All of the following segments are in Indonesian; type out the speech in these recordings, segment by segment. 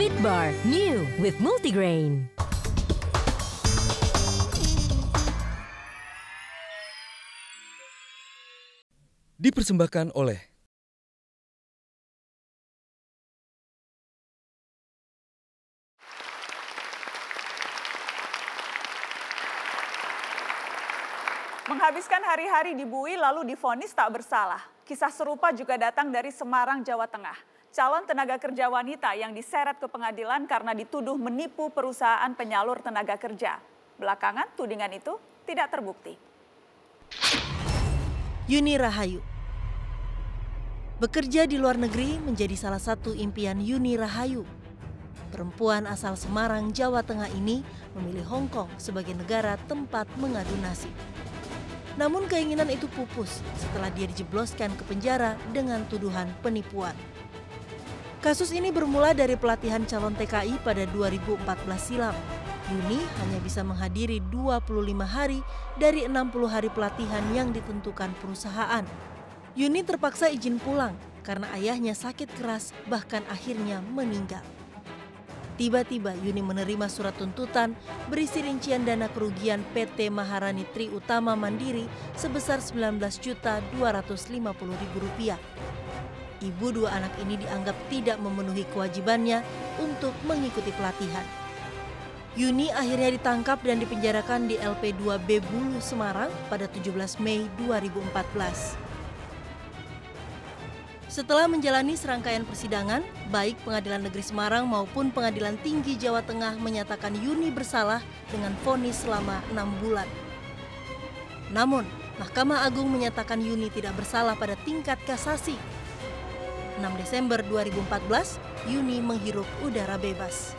Bar, new with multigrain. Dipersembahkan oleh Menghabiskan hari-hari di Bui lalu difonis tak bersalah. Kisah serupa juga datang dari Semarang, Jawa Tengah. Calon tenaga kerja wanita yang diseret ke pengadilan karena dituduh menipu perusahaan penyalur tenaga kerja. Belakangan tudingan itu tidak terbukti. Yuni Rahayu Bekerja di luar negeri menjadi salah satu impian Yuni Rahayu. Perempuan asal Semarang, Jawa Tengah ini memilih Hong Kong sebagai negara tempat mengadu nasib. Namun keinginan itu pupus setelah dia dijebloskan ke penjara dengan tuduhan penipuan. Kasus ini bermula dari pelatihan calon TKI pada 2014 silam. Yuni hanya bisa menghadiri 25 hari dari 60 hari pelatihan yang ditentukan perusahaan. Yuni terpaksa izin pulang karena ayahnya sakit keras bahkan akhirnya meninggal. Tiba-tiba Yuni menerima surat tuntutan berisi rincian dana kerugian PT Maharani Tri Utama Mandiri sebesar 19.250.000 rupiah. Ibu dua anak ini dianggap tidak memenuhi kewajibannya untuk mengikuti pelatihan. Yuni akhirnya ditangkap dan dipenjarakan di LP2B Bulu Semarang pada 17 Mei 2014. Setelah menjalani serangkaian persidangan, baik Pengadilan Negeri Semarang maupun Pengadilan Tinggi Jawa Tengah menyatakan Yuni bersalah dengan vonis selama enam bulan. Namun, Mahkamah Agung menyatakan Yuni tidak bersalah pada tingkat kasasi 6 Desember 2014, Yuni menghirup udara bebas.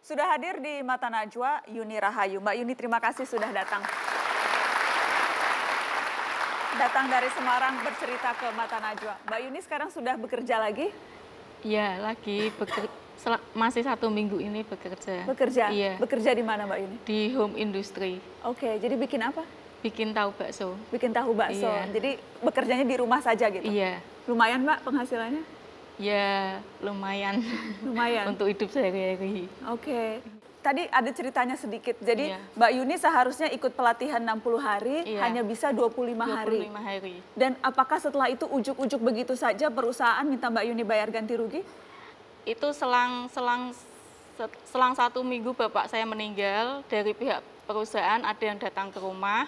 Sudah hadir di Mata Najwa, Yuni Rahayu. Mbak Yuni, terima kasih sudah datang. Datang dari Semarang bercerita ke Mata Najwa. Mbak Yuni sekarang sudah bekerja lagi? Iya, lagi bekerja. Masih satu minggu ini bekerja. Bekerja? Iya. Bekerja di mana Mbak Yuni? Di home industry. Oke, jadi bikin apa? Bikin tahu bakso. Bikin tahu bakso. Iya. Jadi bekerjanya di rumah saja gitu. Iya. Lumayan Mbak penghasilannya? Ya lumayan. Lumayan. Untuk hidup sehari-hari. Oke. Tadi ada ceritanya sedikit. Jadi Iya. Mbak Yuni seharusnya ikut pelatihan 60 hari, Iya. hanya bisa 25, 25 hari. hari. Dan apakah setelah itu ujuk-ujuk begitu saja perusahaan minta Mbak Yuni bayar ganti rugi? Itu selang selang selang satu minggu bapak saya meninggal dari pihak perusahaan ada yang datang ke rumah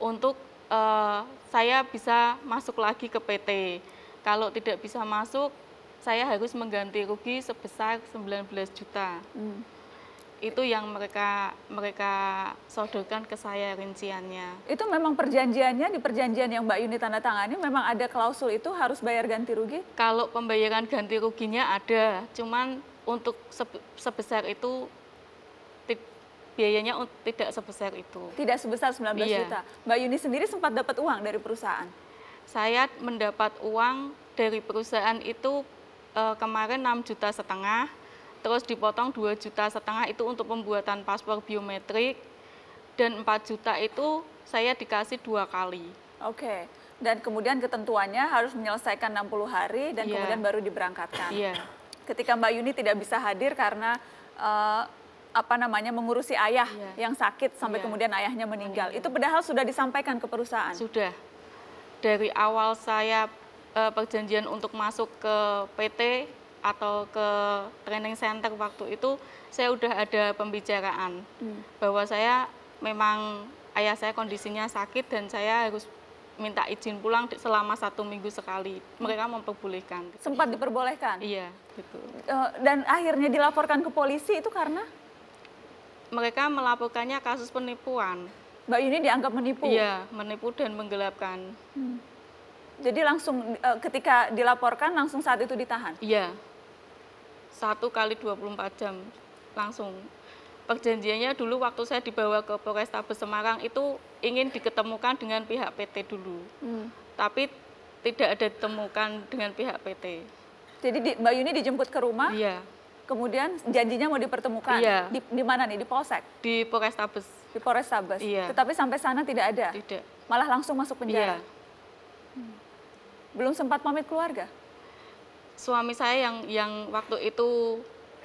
untuk eh, saya bisa masuk lagi ke PT. Kalau tidak bisa masuk, saya harus mengganti rugi sebesar 19 juta. Hmm. Itu yang mereka mereka sodorkan ke saya rinciannya. Itu memang perjanjiannya di perjanjian yang Mbak Yuni tanda tangani memang ada klausul itu harus bayar ganti rugi? Kalau pembayaran ganti ruginya ada, cuman untuk sebe- sebesar itu biayanya tidak sebesar itu. Tidak sebesar 19 Iya. juta. Mbak Yuni sendiri sempat dapat uang dari perusahaan? Saya mendapat uang dari perusahaan itu eh, kemarin 6 juta setengah, terus dipotong 2 juta setengah itu untuk pembuatan paspor biometrik, dan 4 juta itu saya dikasih dua kali. Oke. Dan kemudian ketentuannya harus menyelesaikan 60 hari dan Iya. kemudian baru diberangkatkan. Iya, Ketika Mbak Yuni tidak bisa hadir karena eh, apa namanya mengurusi ayah Iya. yang sakit sampai Iya. kemudian ayahnya meninggal. Meninggal. Itu padahal sudah disampaikan ke perusahaan. sudah. Dari awal saya eh, perjanjian untuk masuk ke PT atau ke training center waktu itu, saya udah ada pembicaraan Hmm. bahwa saya memang ayah saya kondisinya sakit dan saya harus minta izin pulang selama satu minggu sekali. Mereka memperbolehkan. Sempat diperbolehkan. Iya, gitu. Eh, dan akhirnya dilaporkan ke polisi itu karena Mereka melaporkannya kasus penipuan. Mbak Yuni dianggap menipu. Iya, menipu dan menggelapkan. Jadi langsung eh, ketika dilaporkan langsung saat itu ditahan. Iya. Satu kali 24 jam langsung. Perjanjiannya dulu waktu saya dibawa ke Polrestabes Semarang itu ingin diketemukan dengan pihak PT dulu. Hmm. Tapi tidak ada ditemukan dengan pihak PT. Jadi di- Mbak Yuni dijemput ke rumah, Iya, kemudian janjinya mau dipertemukan. Iya. Di, di mana nih? Di Polsek, di Polrestabes. di Polrestabes. Iya. Tetapi sampai sana tidak ada. Tidak. Malah langsung masuk penjara. Iya. Belum sempat pamit keluarga. suami saya yang yang waktu itu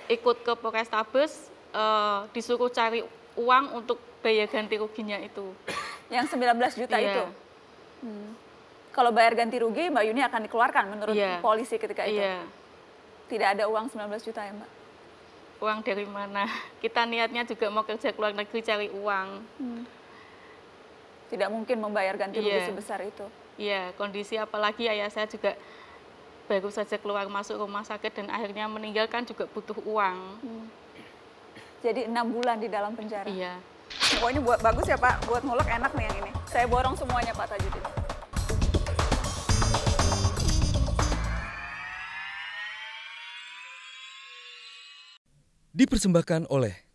ikut ke Polrestabes uh, disuruh cari uang untuk bayar ganti ruginya itu. Yang 19 juta Iya. itu. Hmm. Kalau bayar ganti rugi, Mbak Yuni akan dikeluarkan menurut Iya. polisi ketika itu. Iya. Tidak ada uang 19 juta ya, Mbak? Uang dari mana? Kita niatnya juga mau kerja ke luar negeri cari uang. Tidak mungkin membayar ganti rugi Iya. sebesar itu. Iya, kondisi apalagi ayah saya juga baru saja keluar masuk rumah sakit dan akhirnya meninggal kan juga butuh uang. Jadi enam bulan di dalam penjara. Iya. Oh ini buat bagus ya Pak, buat ngulek enak nih yang ini. Saya borong semuanya Pak Tajudin. Dipersembahkan oleh